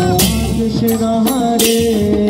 Krishna Hare